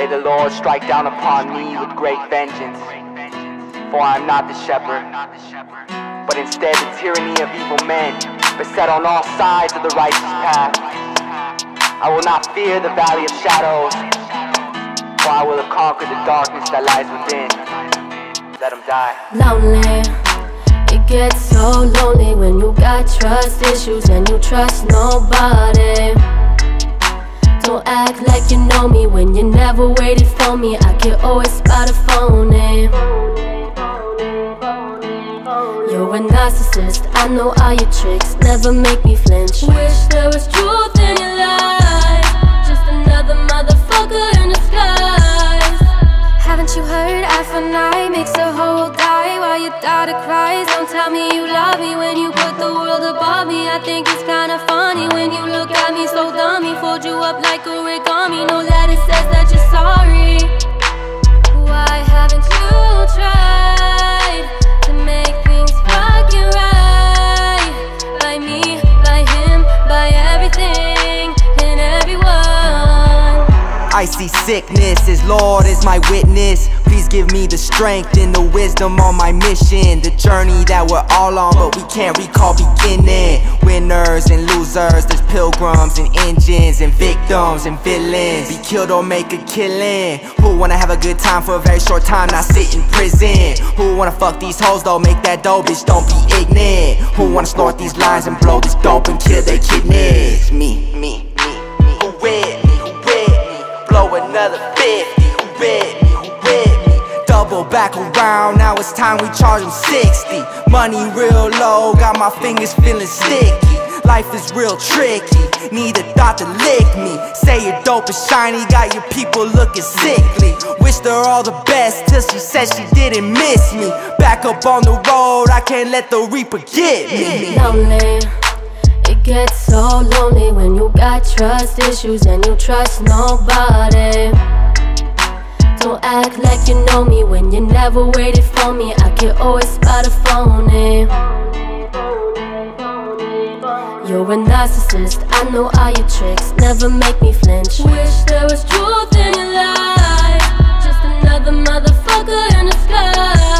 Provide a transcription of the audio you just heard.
May the Lord strike down upon me with great vengeance. For I am not the shepherd, but instead the tyranny of evil men, beset on all sides of the righteous path. I will not fear the valley of shadows, for I will have conquered the darkness that lies within. Let him die. Lonely. It gets so lonely when you got trust issues and you trust nobody. Never waited for me. I can always spot a phony. You're a narcissist, I know all your tricks, never make me flinch. Wish there was truth in your life, just another motherfucker in disguise. Haven't you heard? Eye for an makes a whole die while your daughter cries. Don't tell me you love me when you put the world above me. I think it's kinda funny when you look at me so dummy. Fold you up like origami. No letter says that I see sickness as Lord is my witness. Please give me the strength and the wisdom on my mission. The journey that we're all on, but we can't recall beginning. Winners and losers, there's pilgrims and engines and victims and villains. Be killed or make a killing. Who wanna have a good time for a very short time, not sit in prison? Who wanna fuck these hoes though, make that dope, bitch, don't be ignorant. Who wanna snort these lines and blow this dope and kill their kidneys? Back around, now it's time we charge them 60. Money real low, got my fingers feeling sticky. Life is real tricky, need a thought to lick me. Say you're dope and shiny, got your people looking sickly. Wished her all the best till she said she didn't miss me. Back up on the road, I can't let the reaper get me. lonely. It gets so lonely when you got trust issues and you trust nobody. Don't act like you know me when you never waited for me. I can always spot a phony. Eh? You're a narcissist, I know all your tricks, never make me flinch. Wish there was truth in your life, just another motherfucker in disguise. Follow